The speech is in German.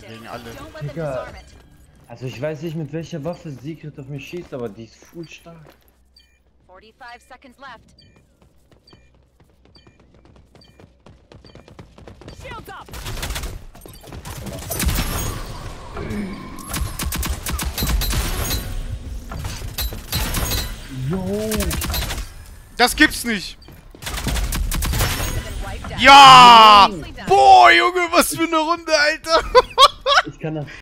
gegen alle. Digga. Also ich weiß nicht, mit welcher Waffe Secret auf mich schießt, aber die ist full stark. 45 seconds left. Shields up! Jo! Das gibt's nicht! Ja! Boah, Junge, was für eine Runde, Alter! Ich kann das